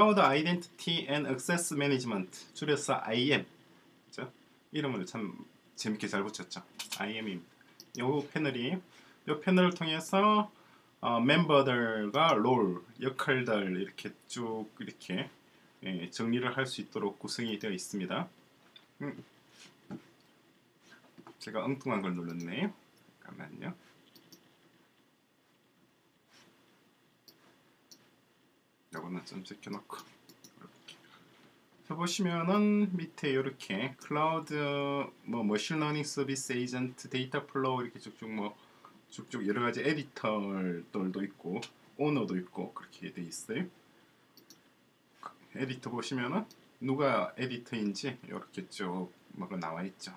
Cloud Identity and Access Management 줄여서 IAM 그죠? 이름을 참 재밌게 잘 붙였죠. IAM입니다. 요 패널이 요 패널을 통해서 어, 멤버들과 롤 역할들 이렇게 쭉 이렇게 예, 정리를 할 수 있도록 구성이 되어 있습니다. 음. 제가 엉뚱한 걸 눌렀네요. 잠깐만요. 요거는 좀 제껴놓고 이렇게 자 보시면은 밑에 이렇게 클라우드 뭐 machine learning service agent data flow 이렇게 쭉쭉 뭐 쭉쭉 여러 가지 editor들도 있고 owner도 있고 그렇게 돼 있어요. 에디터 보시면은 누가 editor인지 이렇게 쭉 뭐가 나와 있죠.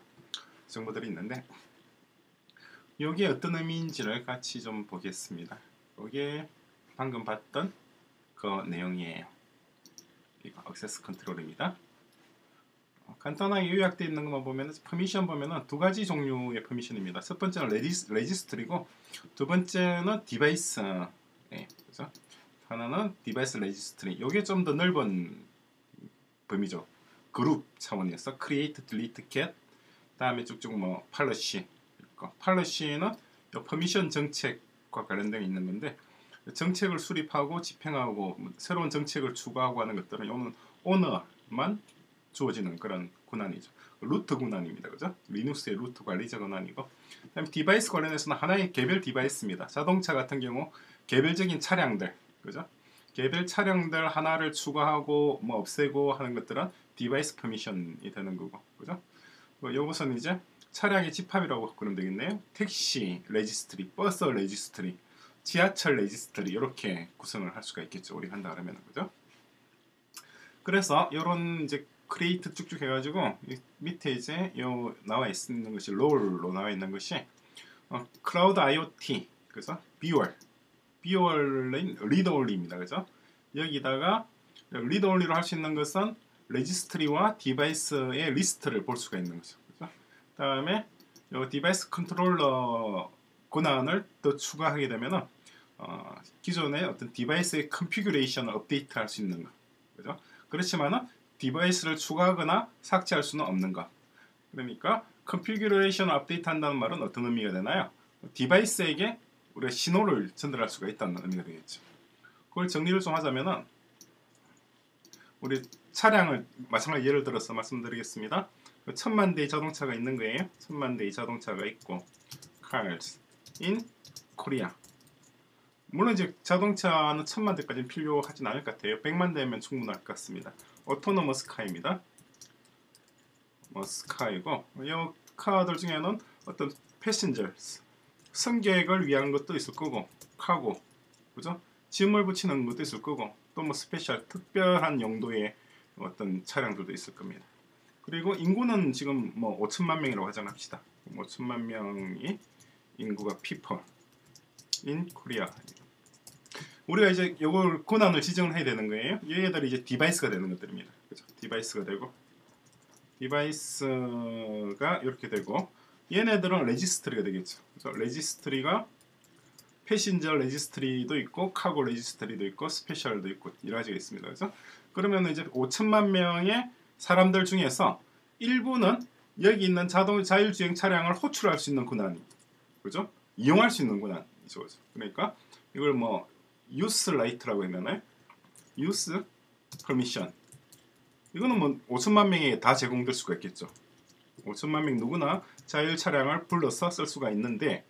정보들이 있는데 여기에 어떤 의미인지를 같이 좀 보겠습니다. 이게 방금 봤던 그 내용이에요. 이거 access control입니다. 어, 간단하게 요약되어 있는 것만 보면 permission 보면은 두 가지 종류의 permission입니다. 첫 번째는 regis, registry고 두 번째는 device 예, 그죠? 하나는 device registry. 이게 좀 더 넓은 범위죠. 그룹 차원에서 create, delete, get 다음에 쭉쭉 뭐 policy policy는 permission 정책과 관련되어 있는 건데 정책을 수립하고 집행하고 새로운 정책을 추가하고 하는 것들은 owner, owner만 주어지는 그런 권한이죠. root 권한입니다. 그죠? 리눅스의 root 관리자 권한이고 그다음에 device 관련해서는 하나의 개별 device입니다. 자동차 같은 경우 개별적인 차량들 그죠? 개별 차량들 하나를 추가하고 뭐 없애고 하는 것들은 device permission이 되는 거고 그죠? 이것은 뭐 이제 차량의 집합이라고 바꾸면 되겠네요. 택시 registry, 버스 registry 지하철 registry 이렇게 구성을 할 수가 있겠죠. 우리 한다 그러면 그죠? 그래서 이런 이제 create 쭉쭉 해가지고 밑에 이제 요 나와 있는 것이 role로 나와 있는 것이 어, 클라우드 IoT 그죠? viewer viewer는 read only입니다. 그죠? 여기다가 read only로 할 수 있는 것은 registry와 device의 리스트를 볼 수가 있는 거죠. 그죠? 다음에 요 device controller 권한을 더 추가하게 되면은 어, 기존의 어떤 device의 configuration을 업데이트할 수 있는 것, 그죠? 그렇지만은 device를 추가하거나 삭제할 수는 없는 것. 그러니까 configuration을 업데이트한다는 말은 어떤 의미가 되나요? device에게 우리가 신호를 전달할 수가 있다는 의미가 되겠죠. 그걸 정리를 좀 하자면은 우리 차량을 마찬가지 예를 들어서 말씀드리겠습니다. 천만 대의 자동차가 있는 거예요. 천만 대의 자동차가 있고 cars in Korea 물론 이제 자동차는 천만 대까지는 필요하진 않을 것 같아요. 100만 대면 충분할 것 같습니다. 오토노머스 카입니다. 머스카이고 이 카들 중에는 어떤 passenger 승객을 위한 것도 있을 거고 카고 그죠? 짐을 붙이는 것도 있을 거고 또 뭐 special 특별한 용도의 어떤 차량들도 있을 겁니다. 그리고 인구는 지금 뭐 5천만 명이라고 하자합시다. 5천만 명이 인구가 people in Korea 우리가 이제 이걸 권한을 지정을 해야 되는 거예요. 얘들이 이제 device가 되는 것들입니다. 그죠? device가 되고 device가 이렇게 되고 얘네들은 registry가 되겠죠. 그래서 레지스트리가 패신저 레지스트리도 있고 카고 레지스트리도 있고 스페셜도 있고 여러 가지가 있습니다. 그래서 그러면 이제 5천만 명의 사람들 중에서 일부는 여기 있는 자동 자율주행 차량을 호출할 수 있는 권한이 그죠? 이용할 수 있는 권한이죠. 그러니까 이걸 뭐 use right라고 했나요? use permission. 이거는 뭐 5천만 명에 다 제공될 수가 있겠죠. 5천만 명 누구나 자율 차량을 불러서 쓸 수가 있는데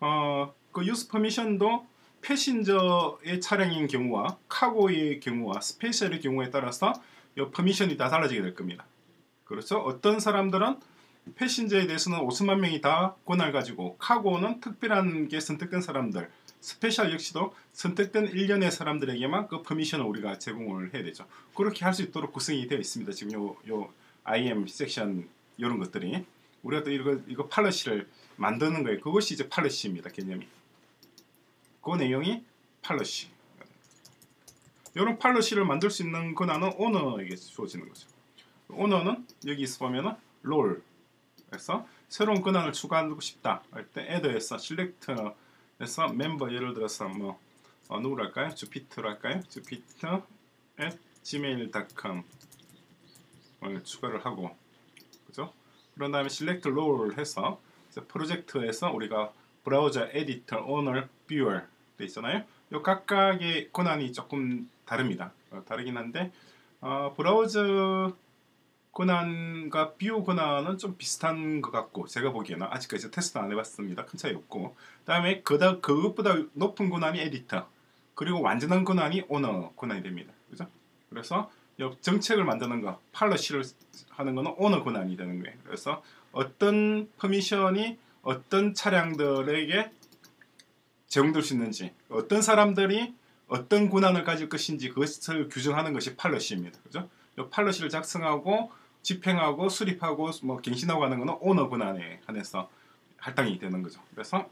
어, 그 use permission도 passenger의 차량인 경우와 cargo의 경우와 special의 경우에 따라서 이 permission이 다 달라지게 될 겁니다. 그렇죠? 어떤 사람들은 passenger에 대해서는 5천만 명이 다 권한을 가지고 카고는 특별한 게 선택된 사람들 special 역시도 선택된 일련의 사람들에게만 그 permission을 우리가 제공을 해야 되죠. 그렇게 할 수 있도록 구성이 되어 있습니다. 지금 요, 요 IM 섹션 이런 것들이 우리가 또 이거 이거 팔러시를 만드는 거예요. 그것이 이제 팔러시입니다. 개념이. 그 내용이 팔러시. 이런 팔러시를 만들 수 있는 권한은 오너에게 주어지는 거죠. 오너는 여기서 보면은 롤 그래서 새로운 권한을 추가하고 싶다 할 때 add에서 select 그래서 멤버 예를 들어서 뭐 어, 누구랄까요? 주피터랄까요? 주피터 at gmail.com 을 추가를 하고 그죠? 그런 다음에 select role을 해서 프로젝트에서 우리가 browser editor owner viewer 돼 있잖아요. 요 각각의 권한이 조금 다릅니다. 어, 다르긴 한데 어, 브라우저 권한과 view 권한은 좀 비슷한 것 같고 제가 보기에는 아직까지 테스트 안 해봤습니다. 큰 차이 없고 그다음에 그다 그것보다 높은 권한이 에디터 그리고 완전한 권한이 오너 권한이 됩니다. 그죠? 그래서 정책을 만드는 거 팔러시를 하는 거는 오너 권한이 되는 거예요. 그래서 어떤 퍼미션이 어떤 차량들에게 제공될 수 있는지 어떤 사람들이 어떤 권한을 가질 것인지 그것을 규정하는 것이 팔러시입니다. 그죠? 이 팔러시를 작성하고 집행하고 수립하고 뭐 갱신하고 하는 것은 오너 권한에 한해서 할당이 되는 거죠. 그래서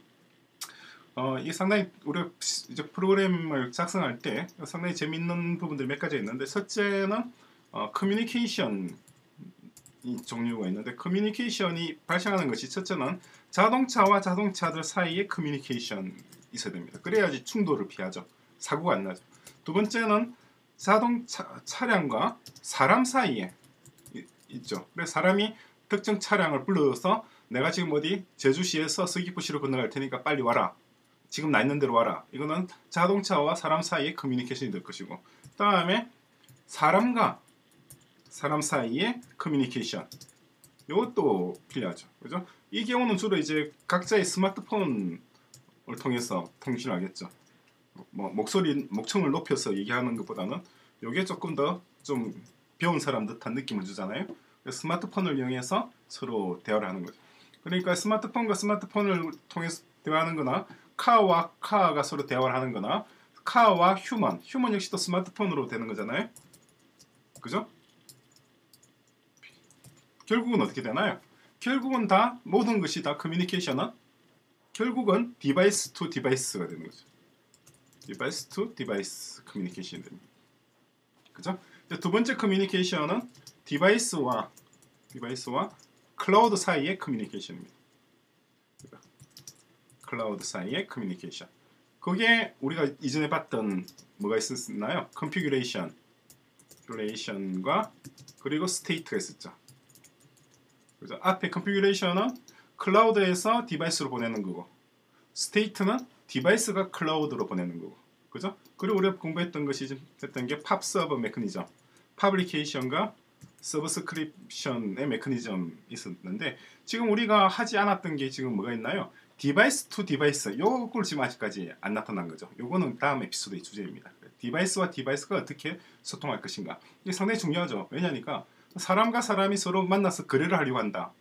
어, 이 상당히 우리 이제 프로그램을 작성할 때 상당히 재밌는 부분들이 몇 가지 있는데 첫째는 어, 커뮤니케이션 이 종류가 있는데 커뮤니케이션이 발생하는 것이 첫째는 자동차와 자동차들 사이에 커뮤니케이션 있어야 됩니다. 그래야지 충돌을 피하죠. 사고가 안 나죠. 두 번째는 자동차 차량과 사람 사이에 있죠. 그래서 사람이 특정 차량을 불러서 내가 지금 어디 제주시에서 서귀포시로 건너갈 테니까 빨리 와라. 지금 나 있는 대로 와라. 이거는 자동차와 사람 사이의 커뮤니케이션이 될 것이고 다음에 사람과 사람 사이의 커뮤니케이션 이것도 필요하죠. 그죠? 이 경우는 주로 이제 각자의 스마트폰을 통해서 통신을 하겠죠. 뭐 목소리 목청을 높여서 얘기하는 것보다는 이게 조금 더 좀 배운 사람 듯한 느낌을 주잖아요. 스마트폰을 이용해서 서로 대화를 하는 거죠. 그러니까 스마트폰과 스마트폰을 통해서 대화하는 거나 카와 카가 서로 대화를 하는 거나 car와 human, human 역시 또 스마트폰으로 되는 거잖아요. 그죠? 결국은 어떻게 되나요? 결국은 다 모든 것이 다 커뮤니케이션은 결국은 device to device가 되는 거죠. device to device communication이 됩니다. 그죠? 두 번째 커뮤니케이션은 device와 device와 클라우드 사이의 커뮤니케이션입니다. 클라우드 사이의 커뮤니케이션. 그게 우리가 이전에 봤던 뭐가 있었나요? configuration, configuration과 그리고 state가 있었죠. 그죠? 앞에 configuration은 클라우드에서 device로 보내는 거고, state는 device가 클라우드로 보내는 거고, 그죠? 그리고 우리가 공부했던 것이 됐던 게 pub sub 메커니즘, publication과 subscription의 메커니즘 있었는데 지금 우리가 하지 않았던 게 지금 뭐가 있나요? device to device 요걸 지금 아직까지 안 나타난 거죠. 요거는 다음 에피소드의 주제입니다. device와 device가 어떻게 소통할 것인가 이게 상당히 중요하죠. 왜냐니까 사람과 사람이 서로 만나서 거래를 하려고 한다.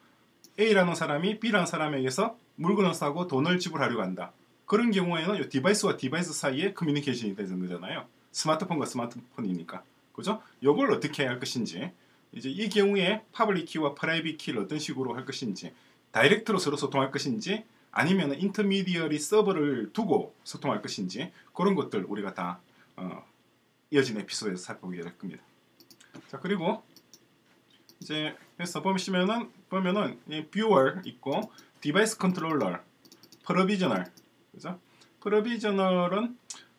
A라는 사람이 B라는 사람에게서 물건을 사고 돈을 지불하려고 한다. 그런 경우에는 요 device와 device 사이에 커뮤니케이션이 되는 거잖아요. 스마트폰과 스마트폰이니까. 그죠? 요걸 어떻게 할 것인지 이제 이 경우에 public key와 private key를 어떤 식으로 할 것인지 direct로 서로 소통할 것인지 아니면 intermediary 서버를 두고 소통할 것인지 그런 것들 우리가 다 어, 이어진 에피소드에서 살펴보게 될 겁니다. 자 그리고 이제 해서 보시면은 보면은 이 viewer 있고 device controller, provisioner 그죠? provisioner는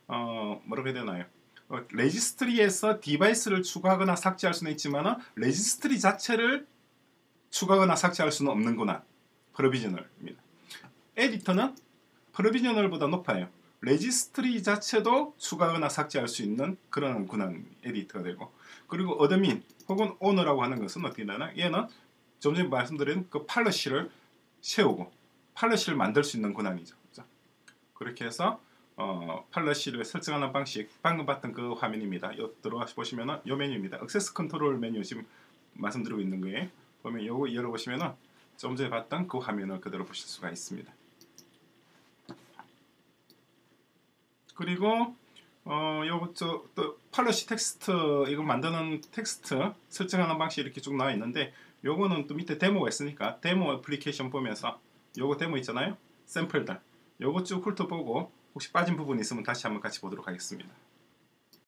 어 뭐라고 해야 되나요? 어, registry에서 device를 추가하거나 삭제할 수는 있지만 registry 자체를 추가하거나 삭제할 수는 없는 권한이 provisioner입니다. Editor는 provisioner보다 높아요. registry 자체도 추가하거나 삭제할 수 있는 그런 권한이 editor가 되고 그리고 admin 혹은 owner라고 하는 것은 어떻게 되나 얘는 좀 전에 말씀드린 그 policy를 세우고 policy를 만들 수 있는 권한이죠. 그렇죠? 그렇게 해서 어, policy를 설정하는 방식 방금 봤던 그 화면입니다. 요 들어가 보시면은 요 메뉴입니다. access control 메뉴 지금 말씀드리고 있는 거예요. 보면 요거 열어보시면은 좀 전에 봤던 그 화면을 그대로 보실 수가 있습니다. 그리고 어, 요거 저또 policy 텍스트 이거 만드는 텍스트 설정하는 방식 이렇게 쭉 나와 있는데 요거는 또 밑에 데모가 있으니까 데모 애플리케이션 보면서 요거 데모 있잖아요. 샘플들 요거 쭉 훑어보고 혹시 빠진 부분이 있으면 다시 한번 같이 보도록 하겠습니다.